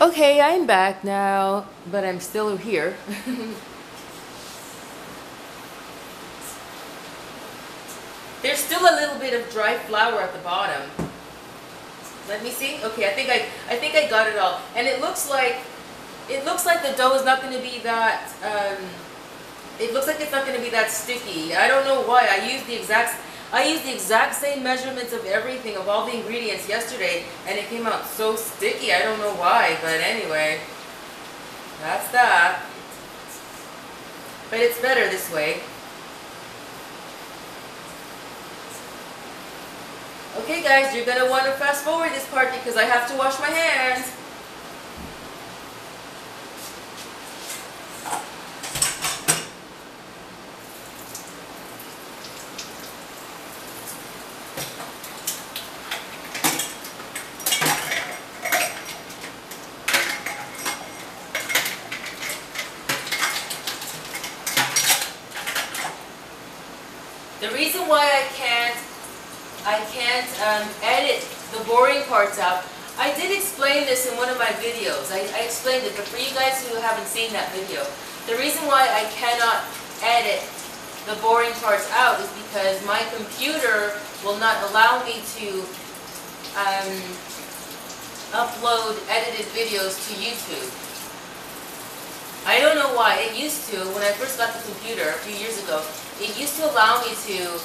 Okay, I'm back now, but I'm still here. There's still a little bit of dry flour at the bottom. Let me see. Okay, I think I I think I got it all. And it looks like it looks like the dough is not going to be that um, it looks like it's not going to be that sticky. I don't know why. I used the exact I used the exact same measurements of everything of all the ingredients yesterday and it came out so sticky. I don't know why, but anyway. That's that. But it's better this way. Okay guys, you're gonna want to fast forward this part because I have to wash my hands. The reason why I can't I can't um, edit the boring parts out. I did explain this in one of my videos. I, I explained it, but for you guys who haven't seen that video, the reason why I cannot edit the boring parts out is because my computer will not allow me to um, upload edited videos to YouTube. I don't know why. It used to, when I first got the computer a few years ago, it used to allow me to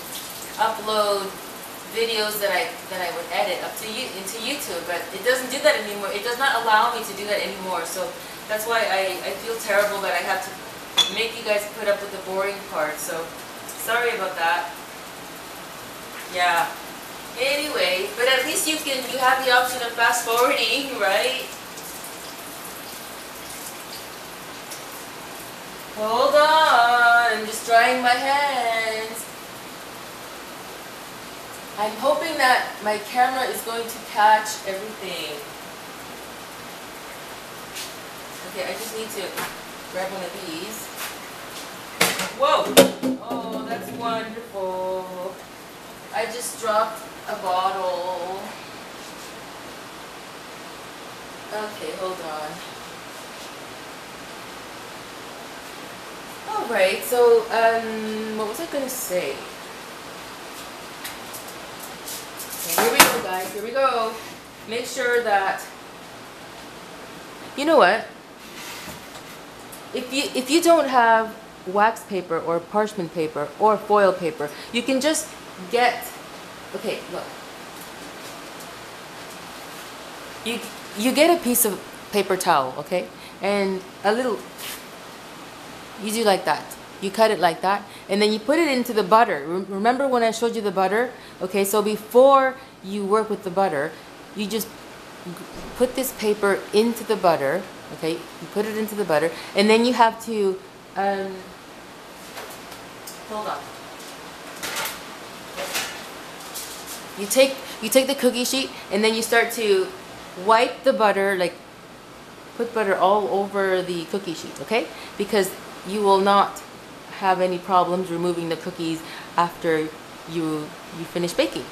upload videos that I that I would edit up to you into YouTube, but it doesn't do that anymore. It does not allow me to do that anymore. So that's why I, I feel terrible that I have to make you guys put up with the boring part. So sorry about that. Yeah. Anyway, but at least you can you have the option of fast forwarding, right? Hold on, I'm just drying my hands. I'm hoping that my camera is going to catch everything. Okay, I just need to grab one of these. Whoa! Oh, that's wonderful. I just dropped a bottle. Okay, hold on. Alright, so, um, what was I gonna say? Okay, here we go, guys. Here we go. Make sure that. You know what? If you if you don't have wax paper or parchment paper or foil paper, you can just get. Okay, look. You you get a piece of paper towel, okay, and a little. You do like that. You cut it like that, and then you put it into the butter. Remember when I showed you the butter? Okay, so before you work with the butter, you just put this paper into the butter. Okay, you put it into the butter, and then you have to. Um, hold on. You take you take the cookie sheet, and then you start to wipe the butter like put butter all over the cookie sheet. Okay, because you will not have any problems removing the cookies after you you finish baking.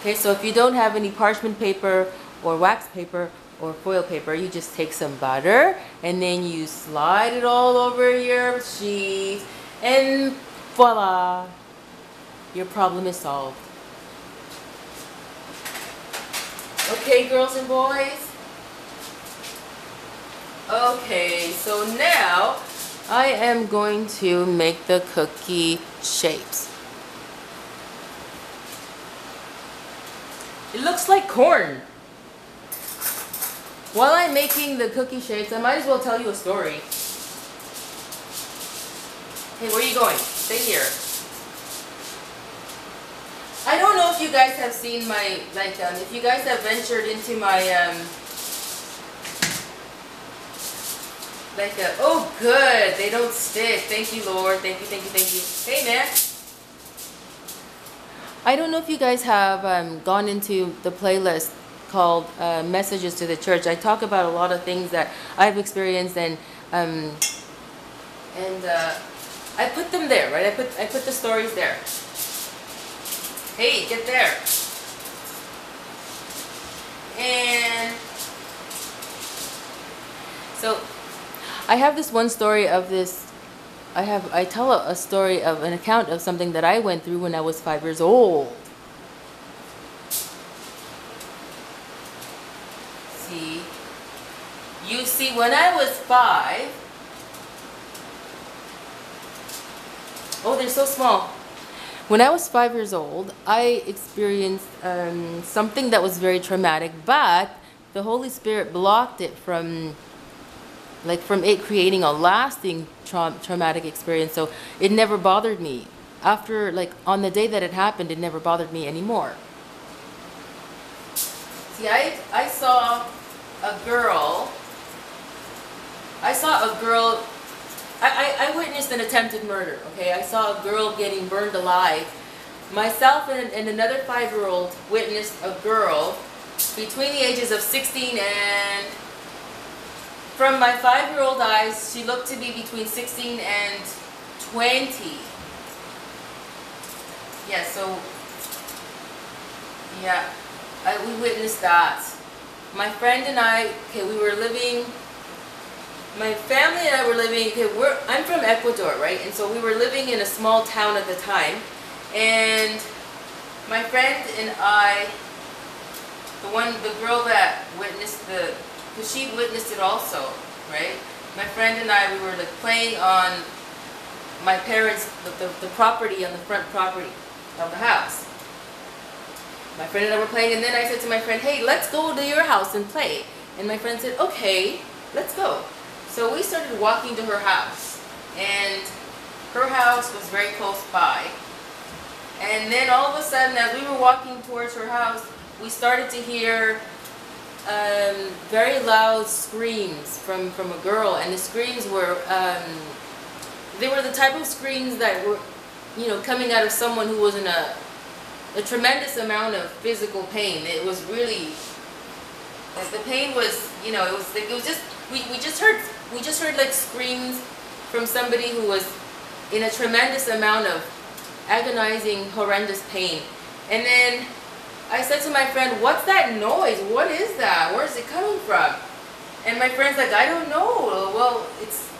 Okay, so if you don't have any parchment paper or wax paper or foil paper, you just take some butter and then you slide it all over your sheet and voila, your problem is solved. Okay, girls and boys? Okay, so now I am going to make the cookie shapes. It looks like corn. While I'm making the cookie shapes, I might as well tell you a story. Hey, where are you going? Stay here. I don't know if you guys have seen my, like, um, if you guys have ventured into my, um, Like a, oh good, they don't stick. Thank you, Lord. Thank you, thank you, thank you. Hey, man. I don't know if you guys have um, gone into the playlist called uh, Messages to the Church. I talk about a lot of things that I've experienced and um, and uh, I put them there, right? I put I put the stories there. Hey, get there. And So, I have this one story of this. I have I tell a, a story of an account of something that I went through when I was five years old. See, you see, when I was five. Oh, they're so small. When I was five years old, I experienced um, something that was very traumatic, but the Holy Spirit blocked it from, like, from it creating a lasting tra- traumatic experience. So it never bothered me. After, like, on the day that it happened, it never bothered me anymore. See, I, I saw a girl. I saw a girl I, I, I witnessed an attempted murder, okay? I saw a girl getting burned alive. Myself and, and another five-year-old witnessed a girl between the ages of 16 and... From my five-year-old eyes, she looked to be between 16 and 20. Yeah, so... Yeah, I, we witnessed that. My friend and I, okay, we were living my family and I were living, okay, we're, I'm from Ecuador, right? And so we were living in a small town at the time. And my friend and I, the one, the girl that witnessed the, because she witnessed it also, right? My friend and I, we were like playing on my parents, the, the, the property, on the front property of the house. My friend and I were playing, and then I said to my friend, hey, let's go to your house and play. And my friend said, okay, let's go. So we started walking to her house, and her house was very close by. And then all of a sudden, as we were walking towards her house, we started to hear um, very loud screams from, from a girl, and the screams were, um, they were the type of screams that were, you know, coming out of someone who was in a, a tremendous amount of physical pain. It was really, the pain was, you know, it was, it was just, we, we just heard we just heard like screams from somebody who was in a tremendous amount of agonizing, horrendous pain. And then I said to my friend, what's that noise? What is that? Where's it coming from? And my friend's like, I don't know. Well, it's,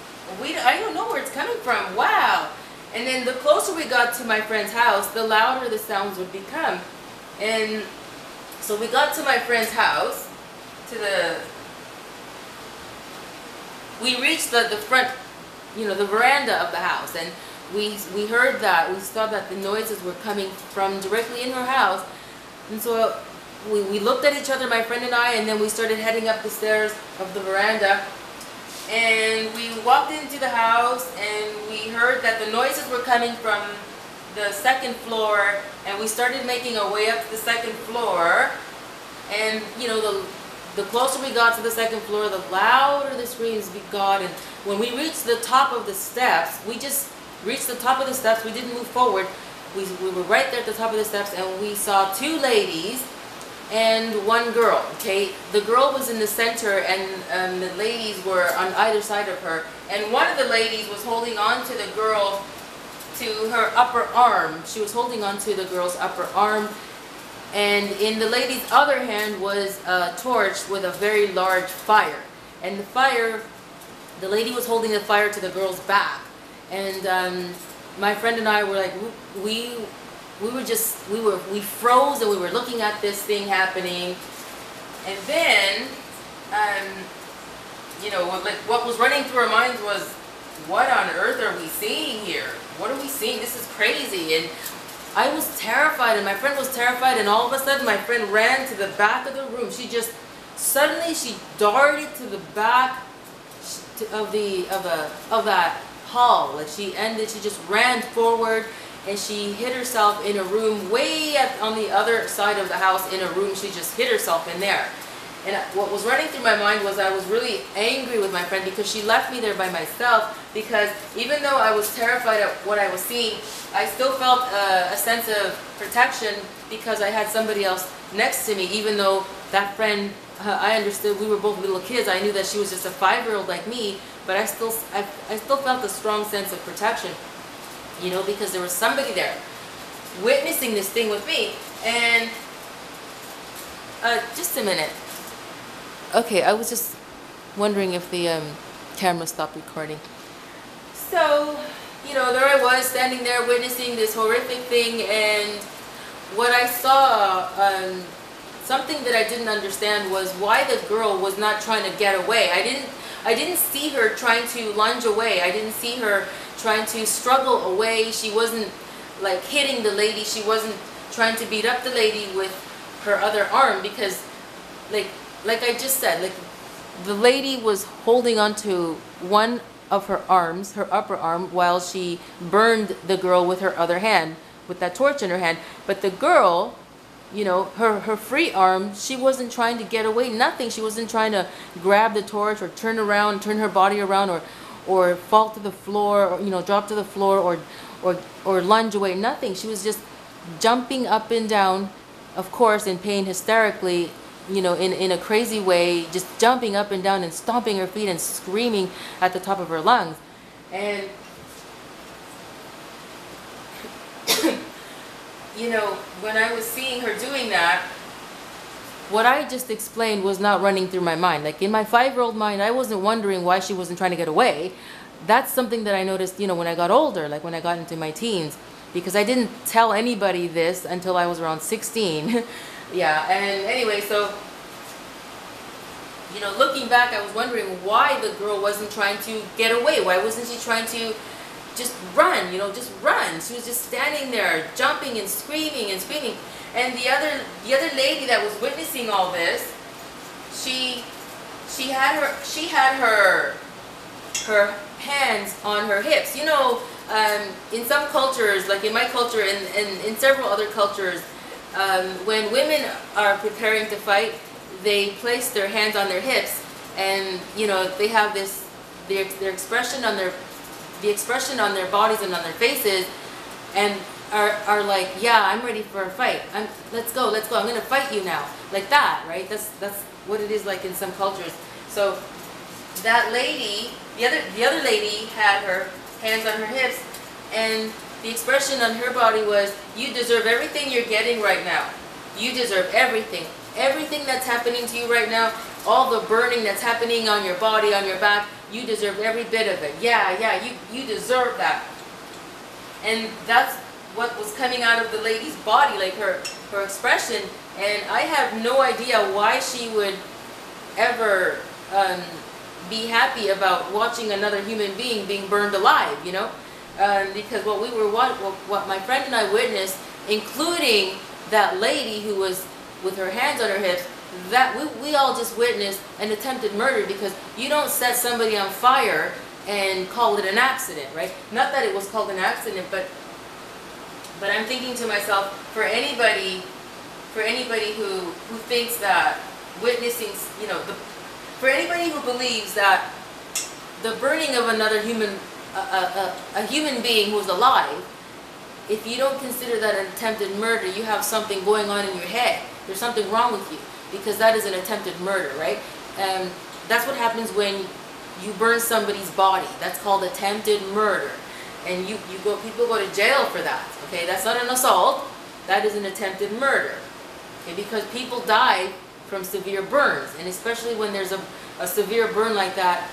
we, I don't know where it's coming from. Wow. And then the closer we got to my friend's house, the louder the sounds would become. And so we got to my friend's house, to the we reached the, the front, you know, the veranda of the house, and we we heard that we saw that the noises were coming from directly in her house, and so we, we looked at each other, my friend and I, and then we started heading up the stairs of the veranda, and we walked into the house, and we heard that the noises were coming from the second floor, and we started making our way up to the second floor, and you know the the closer we got to the second floor, the louder the screams got. And when we reached the top of the steps, we just reached the top of the steps. We didn't move forward. We, we were right there at the top of the steps, and we saw two ladies and one girl. Okay, the girl was in the center, and um, the ladies were on either side of her. And one of the ladies was holding on to the girl to her upper arm. She was holding on to the girl's upper arm and in the lady's other hand was a torch with a very large fire. And the fire, the lady was holding the fire to the girl's back. And um, my friend and I were like, we, we were just, we were, we froze and we were looking at this thing happening. And then, um, you know, like what was running through our minds was, what on earth are we seeing here? What are we seeing? This is crazy. And I was terrified and my friend was terrified and all of a sudden my friend ran to the back of the room. She just, suddenly she darted to the back of the, of a, of that hall. Like she ended, she just ran forward and she hit herself in a room way at, on the other side of the house in a room. She just hit herself in there. And what was running through my mind was I was really angry with my friend because she left me there by myself because even though I was terrified of what I was seeing, I still felt a, a sense of protection because I had somebody else next to me even though that friend, uh, I understood we were both little kids. I knew that she was just a five-year-old like me, but I still, I, I still felt a strong sense of protection, you know, because there was somebody there witnessing this thing with me. And uh, just a minute. Okay, I was just wondering if the um, camera stopped recording. So, you know, there I was standing there witnessing this horrific thing and what I saw, um, something that I didn't understand was why the girl was not trying to get away. I didn't, I didn't see her trying to lunge away. I didn't see her trying to struggle away. She wasn't like hitting the lady. She wasn't trying to beat up the lady with her other arm because like like I just said, like the lady was holding onto one of her arms, her upper arm, while she burned the girl with her other hand, with that torch in her hand. But the girl, you know, her, her free arm, she wasn't trying to get away, nothing. She wasn't trying to grab the torch or turn around, turn her body around or, or fall to the floor, or, you know, drop to the floor or, or, or lunge away, nothing. She was just jumping up and down, of course, in pain hysterically, you know, in, in a crazy way, just jumping up and down and stomping her feet and screaming at the top of her lungs. And, you know, when I was seeing her doing that, what I just explained was not running through my mind. Like in my five-year-old mind, I wasn't wondering why she wasn't trying to get away. That's something that I noticed, you know, when I got older, like when I got into my teens, because I didn't tell anybody this until I was around 16. yeah, and anyway, so, you know, looking back, I was wondering why the girl wasn't trying to get away. Why wasn't she trying to just run, you know, just run. She was just standing there, jumping and screaming and screaming. And the other, the other lady that was witnessing all this, she, she had her, she had her, her hands on her hips. You know, um, in some cultures, like in my culture and, and in several other cultures, um, when women are preparing to fight, they place their hands on their hips and, you know, they have this, their, their expression on their, the expression on their bodies and on their faces and are, are like, yeah, I'm ready for a fight. I'm, let's go, let's go. I'm going to fight you now. Like that, right? That's, that's what it is like in some cultures. So that lady, the other, the other lady had her hands on her hips, and the expression on her body was, you deserve everything you're getting right now. You deserve everything. Everything that's happening to you right now, all the burning that's happening on your body, on your back, you deserve every bit of it. Yeah, yeah, you, you deserve that. And that's what was coming out of the lady's body, like her, her expression. And I have no idea why she would ever um, be happy about watching another human being being burned alive, you know? Um, because what we were, what, what my friend and I witnessed, including that lady who was with her hands on her hips, that we, we all just witnessed an attempted murder because you don't set somebody on fire and call it an accident, right? Not that it was called an accident, but but I'm thinking to myself, for anybody, for anybody who who thinks that witnessing, you know, the, for anybody who believes that the burning of another human, a, a, a, human being who's alive, if you don't consider that an attempted murder, you have something going on in your head. There's something wrong with you because that is an attempted murder, right? And that's what happens when you burn somebody's body. That's called attempted murder. And you, you go, people go to jail for that. Okay, that's not an assault. That is an attempted murder. Okay, because people die from severe burns, and especially when there's a, a severe burn like that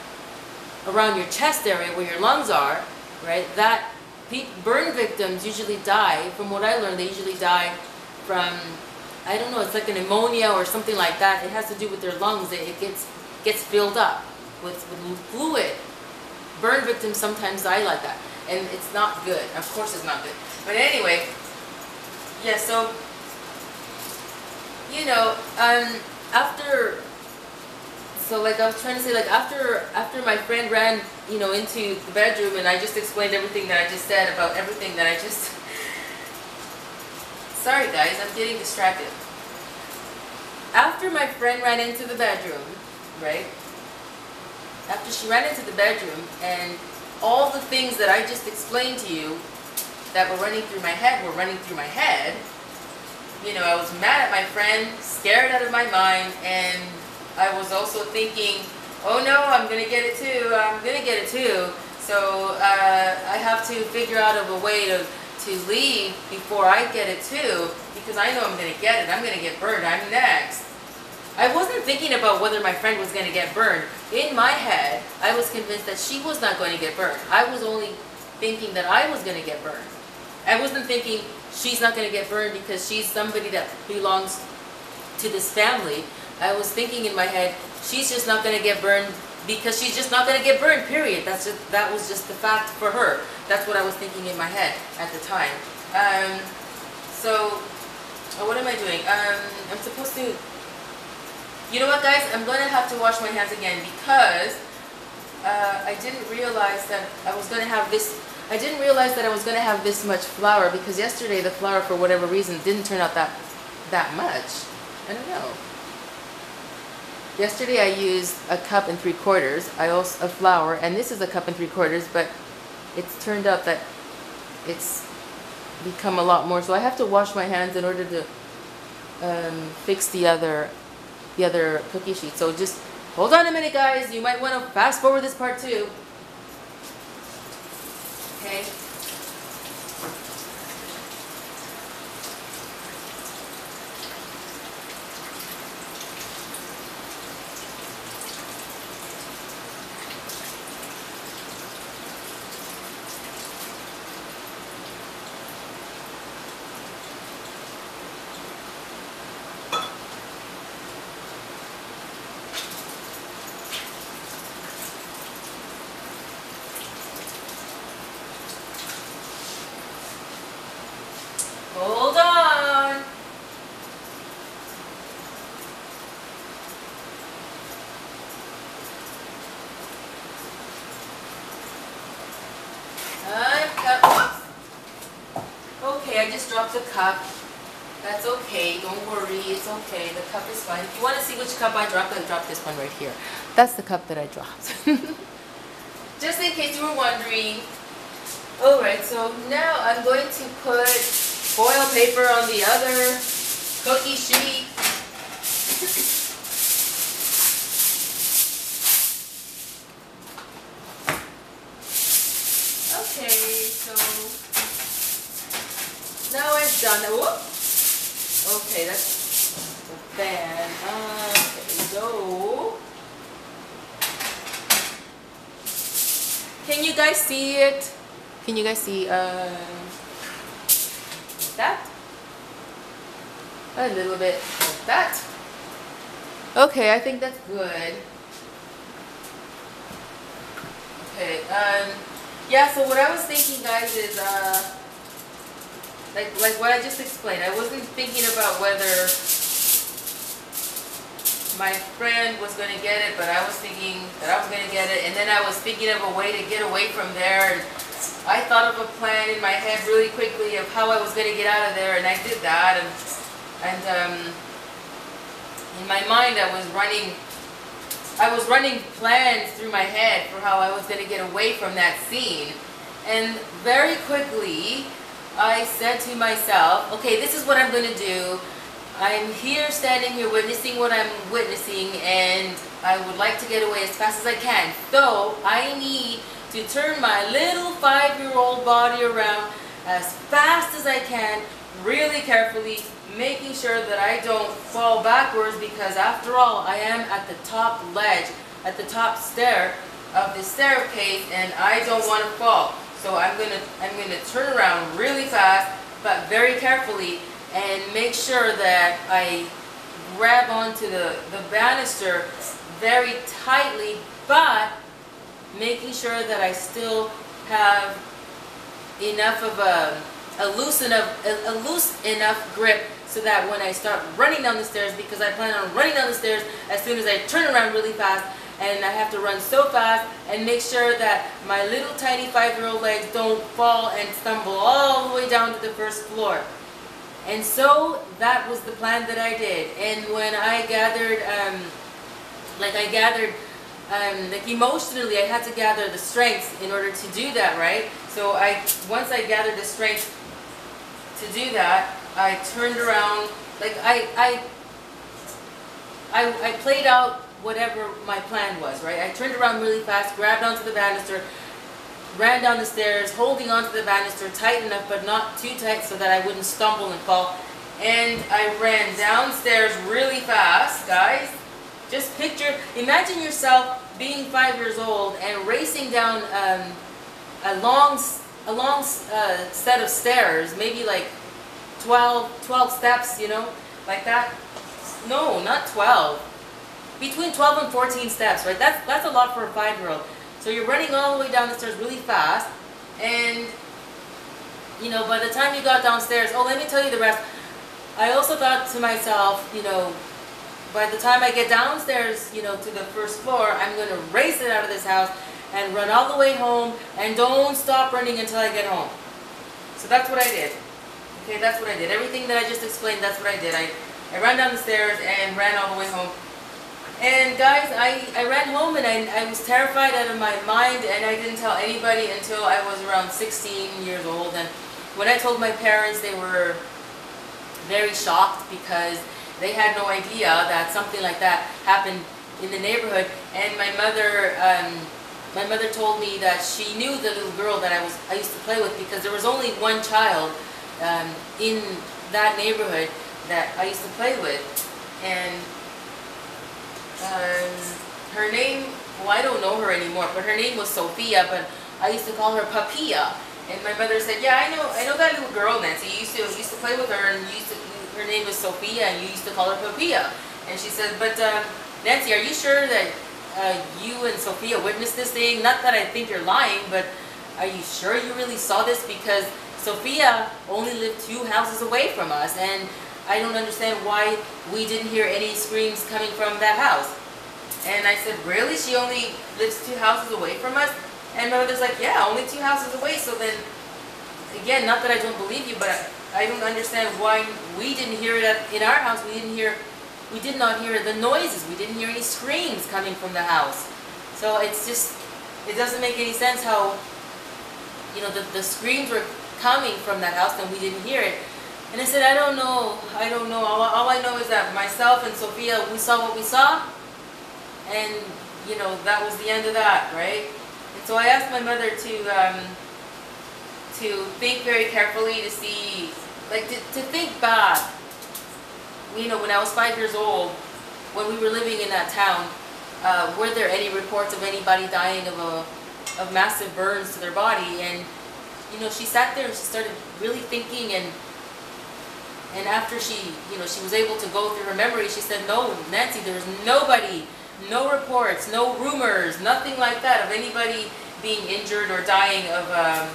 around your chest area where your lungs are, right? That burn victims usually die. From what I learned, they usually die from I don't know. It's like an pneumonia or something like that. It has to do with their lungs. It, it gets gets filled up with, with fluid. Burn victims sometimes die like that, and it's not good. Of course, it's not good. But anyway, yeah. So you know, um, after, so like I was trying to say, like after after my friend ran, you know, into the bedroom and I just explained everything that I just said about everything that I just, sorry guys, I'm getting distracted. After my friend ran into the bedroom, right, after she ran into the bedroom and all the things that I just explained to you that were running through my head were running through my head, you know, I was mad at my friend, scared out of my mind, and I was also thinking, oh no, I'm going to get it too, I'm going to get it too. So uh, I have to figure out of a way to, to leave before I get it too, because I know I'm going to get it. I'm going to get burned. I'm next. I wasn't thinking about whether my friend was going to get burned. In my head, I was convinced that she was not going to get burned. I was only thinking that I was going to get burned. I wasn't thinking she's not going to get burned because she's somebody that belongs to this family. I was thinking in my head, she's just not going to get burned because she's just not going to get burned, period. That's just, that was just the fact for her. That's what I was thinking in my head at the time. Um, so, oh, what am I doing? Um, I'm supposed to, you know what guys, I'm going to have to wash my hands again because uh, I didn't realize that I was going to have this, I didn't realize that I was going to have this much flour because yesterday the flour for whatever reason didn't turn out that, that much. I don't know. Yesterday I used a cup and three quarters, I also of flour, and this is a cup and three quarters, but it's turned out that it's become a lot more. So I have to wash my hands in order to um, fix the other the other cookie sheet. So just hold on a minute, guys. You might want to fast forward this part too. Okay. Hold on. I'm cup. Okay, I just dropped the cup. That's okay. Don't worry. It's okay. The cup is fine. If you want to see which cup I dropped, I dropped this one right here. That's the cup that I dropped. just in case you were wondering. Alright, so now I'm going to put foil paper on the other cookie sheet. Okay, so that. Whoop. Okay, that's the fan. Uh, there we go. Can you guys see it? Can you guys see uh, that? A little bit of that. Okay, I think that's good. Okay, um, yeah, so what I was thinking, guys, is, uh, like, like what I just explained, I wasn't thinking about whether my friend was going to get it, but I was thinking that I was going to get it, and then I was thinking of a way to get away from there, and I thought of a plan in my head really quickly of how I was going to get out of there, and I did that, and, and, um, in my mind I was running I was running plans through my head for how I was going to get away from that scene. And very quickly, I said to myself, okay, this is what I'm going to do. I'm here standing here witnessing what I'm witnessing and I would like to get away as fast as I can. So I need to turn my little five-year-old body around as fast as I can, really carefully, making sure that I don't fall backwards because after all, I am at the top ledge, at the top stair of the staircase and I don't want to fall. So I'm going to I'm to turn around really fast but very carefully and make sure that I grab onto the, the banister very tightly but making sure that I still have enough of a, a loose enough a, a loose enough grip so that when I start running down the stairs, because I plan on running down the stairs as soon as I turn around really fast, and I have to run so fast and make sure that my little tiny five-year-old legs don't fall and stumble all the way down to the first floor. And so that was the plan that I did. And when I gathered, um, like I gathered, um, like emotionally, I had to gather the strength in order to do that, right? So I, once I gathered the strength to do that, I turned around, like I, I, I, I played out whatever my plan was, right? I turned around really fast, grabbed onto the banister, ran down the stairs, holding onto the banister tight enough but not too tight so that I wouldn't stumble and fall. and I ran downstairs really fast, guys. Just picture, imagine yourself being five years old and racing down um, a long, a long uh, set of stairs, maybe like 12, 12 steps, you know, like that. No, not 12. Between 12 and 14 steps, right? That's, that's a lot for a five-year-old. So you're running all the way down the stairs really fast, and, you know, by the time you got downstairs, oh, let me tell you the rest. I also thought to myself, you know, by the time I get downstairs, you know, to the first floor, I'm going to race it out of this house and run all the way home and don't stop running until I get home. So that's what I did. Okay, that's what I did. Everything that I just explained, that's what I did. I, I ran down the stairs and ran all the way home. And guys, I, I ran home and I, I was terrified out of my mind and I didn't tell anybody until I was around 16 years old. And when I told my parents, they were very shocked because they had no idea that something like that happened in the neighborhood. And my mother, um, my mother told me that she knew the little girl that I was I used to play with because there was only one child um, in that neighborhood that I used to play with, and um, her name. Well, I don't know her anymore, but her name was Sophia. But I used to call her Papia. And my mother said, "Yeah, I know, I know that little girl, Nancy. You used to used to play with her, and you used to her name was Sophia, and you used to call her Papia. And she said, but uh, Nancy, are you sure that uh, you and Sophia witnessed this thing? Not that I think you're lying, but are you sure you really saw this? Because Sophia only lived two houses away from us, and I don't understand why we didn't hear any screams coming from that house. And I said, really? She only lives two houses away from us? And my mother's like, yeah, only two houses away. So then, again, not that I don't believe you, but I don't understand why we didn't hear it in our house. We didn't hear, we did not hear the noises. We didn't hear any screams coming from the house. So it's just, it doesn't make any sense how, you know, the, the screams were coming from that house and we didn't hear it. And I said, I don't know, I don't know. All, all I know is that myself and Sophia, we saw what we saw. And, you know, that was the end of that, right? And so I asked my mother to, um, to think very carefully to see like to, to think back, you know, when I was five years old, when we were living in that town, uh, were there any reports of anybody dying of a of massive burns to their body? And you know, she sat there and she started really thinking and and after she, you know, she was able to go through her memory, she said, no, Nancy, there's nobody, no reports, no rumors, nothing like that of anybody being injured or dying of um,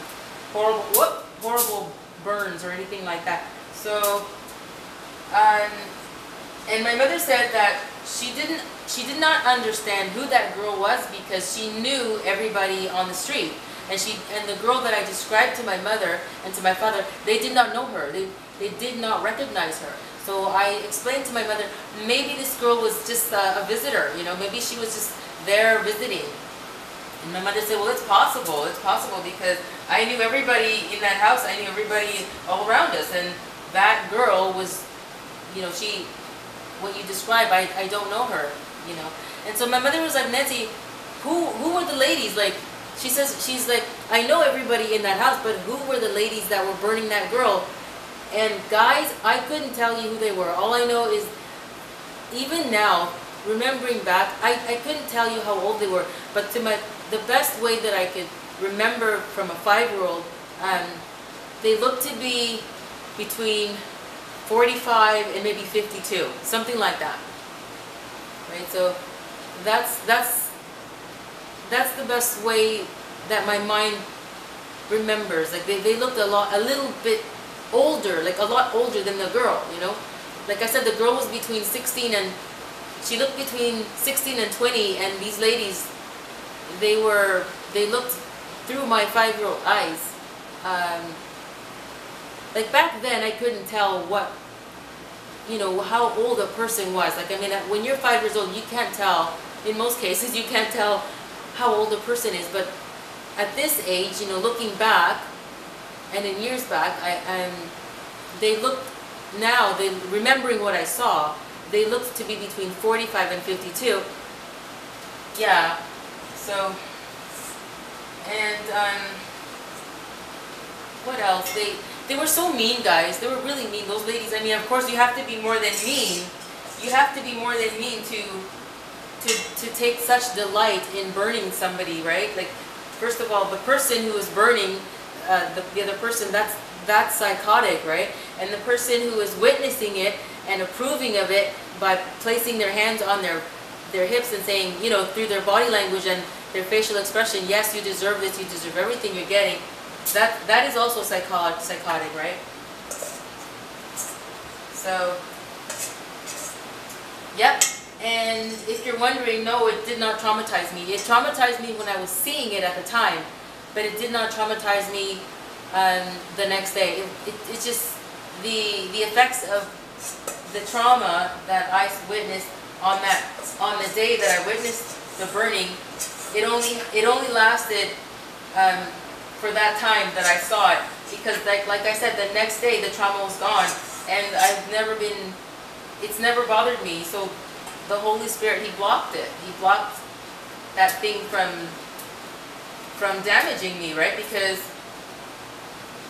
horrible, whoop, horrible burns or anything like that. So, um, and my mother said that she didn't, she did not understand who that girl was because she knew everybody on the street. And she, and the girl that I described to my mother and to my father, they did not know her. They, they did not recognize her. So I explained to my mother, maybe this girl was just a, a visitor, you know, maybe she was just there visiting. And my mother said, well, it's possible. It's possible because I knew everybody in that house. I knew everybody all around us. And that girl was, you know, she, what you described, I, I don't know her, you know. And so my mother was like, Nancy, who, who were the ladies? Like, she says, she's like, I know everybody in that house, but who were the ladies that were burning that girl? And guys, I couldn't tell you who they were. All I know is, even now, remembering back, I, I couldn't tell you how old they were. But to my the best way that I could remember from a five-year-old, um, they looked to be between 45 and maybe 52, something like that. Right, so that's that's that's the best way that my mind remembers. Like they, they looked a lot, a little bit older, like a lot older than the girl, you know. Like I said, the girl was between 16 and she looked between 16 and 20, and these ladies they were, they looked through my five-year-old eyes. Um, like back then, I couldn't tell what, you know, how old a person was. Like, I mean, when you're five years old, you can't tell, in most cases, you can't tell how old a person is. But at this age, you know, looking back, and in years back, I, um, they looked, now, they remembering what I saw, they looked to be between 45 and 52. Yeah, so, and um, what else? They they were so mean, guys. They were really mean. Those ladies. I mean, of course, you have to be more than mean. You have to be more than mean to to to take such delight in burning somebody, right? Like, first of all, the person who is burning uh, the, the other person, that's that's psychotic, right? And the person who is witnessing it and approving of it by placing their hands on their their hips and saying, you know, through their body language and their facial expression, yes, you deserve this, you deserve everything you're getting. That that is also psychotic, psychotic, right? So, yep. And if you're wondering, no, it did not traumatize me. It traumatized me when I was seeing it at the time, but it did not traumatize me um, the next day. It, it, it's just the the effects of the trauma that I witnessed on that on the day that I witnessed the burning. It only it only lasted um, for that time that I saw it because like like I said, the next day the trauma was gone, and I've never been. It's never bothered me. So the Holy Spirit, He blocked it. He blocked that thing from from damaging me, right? Because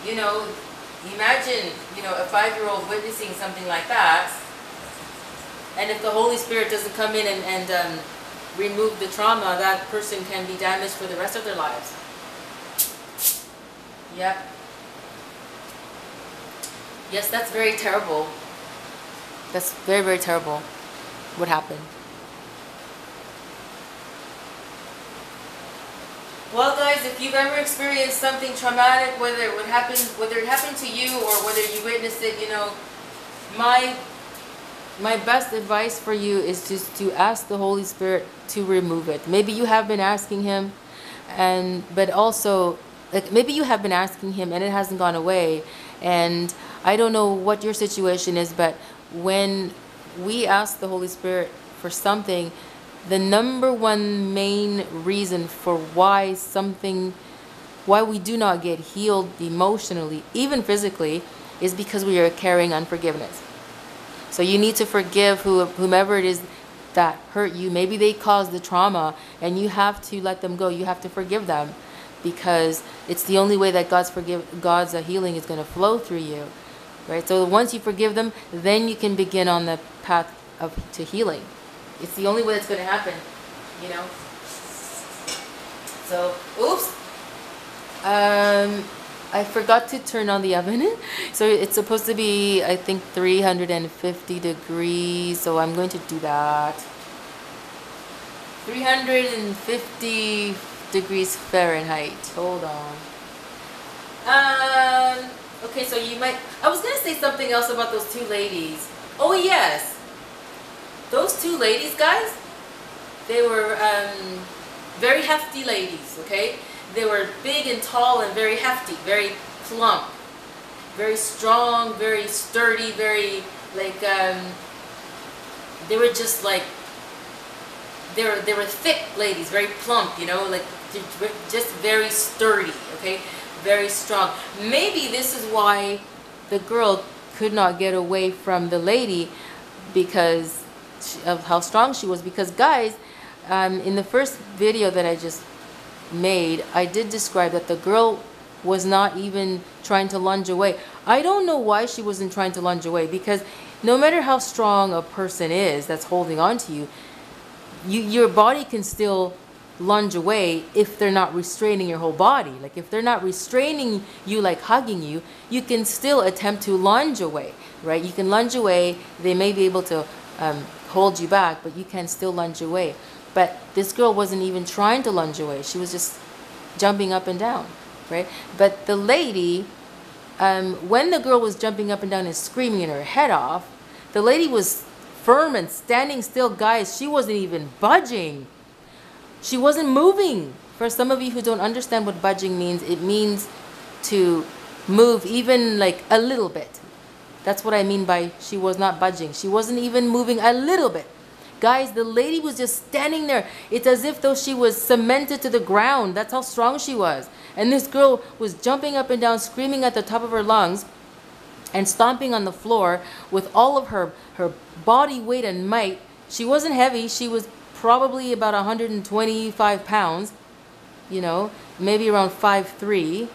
you know, imagine you know a five-year-old witnessing something like that, and if the Holy Spirit doesn't come in and, and um, remove the trauma, that person can be damaged for the rest of their lives. Yep. Yes, that's very terrible. That's very, very terrible what happened. Well, guys, if you've ever experienced something traumatic, whether it would happen, whether it happened to you or whether you witnessed it, you know, my my best advice for you is just to ask the Holy Spirit to remove it. Maybe you have been asking Him, and but also like maybe you have been asking Him and it hasn't gone away. And I don't know what your situation is, but when we ask the Holy Spirit for something, the number one main reason for why something, why we do not get healed emotionally, even physically, is because we are carrying unforgiveness. So you need to forgive who, whomever it is that hurt you. Maybe they caused the trauma and you have to let them go. You have to forgive them because it's the only way that God's forgive God's uh, healing is going to flow through you. Right? So once you forgive them, then you can begin on the path of to healing. It's the only way that's going to happen, you know. So, oops. Um I forgot to turn on the oven. so it's supposed to be, I think, 350 degrees. So I'm going to do that. 350 degrees Fahrenheit. Hold on. Um, okay, so you might, I was going to say something else about those two ladies. Oh, yes. Those two ladies, guys, they were um, very hefty ladies, okay? They were big and tall and very hefty, very plump, very strong, very sturdy, very like um, they were just like they were they were thick ladies, very plump, you know, like just very sturdy, okay, very strong. Maybe this is why the girl could not get away from the lady because of how strong she was. Because guys, um, in the first video that I just made, I did describe that the girl was not even trying to lunge away. I don't know why she wasn't trying to lunge away because no matter how strong a person is that's holding on to you, you your body can still lunge away if they're not restraining your whole body. Like if they're not restraining you like hugging you, you can still attempt to lunge away, right? You can lunge away. They may be able to um, hold you back, but you can still lunge away. But this girl wasn't even trying to lunge away. She was just jumping up and down, right? But the lady, um, when the girl was jumping up and down and screaming in her head off, the lady was firm and standing still. Guys, she wasn't even budging. She wasn't moving. For some of you who don't understand what budging means, it means to move even like a little bit. That's what I mean by she was not budging. She wasn't even moving a little bit. Guys, the lady was just standing there. It's as if though she was cemented to the ground. That's how strong she was. And this girl was jumping up and down, screaming at the top of her lungs and stomping on the floor with all of her, her body weight and might. She wasn't heavy. She was probably about 125 pounds, you know, maybe around 5'3",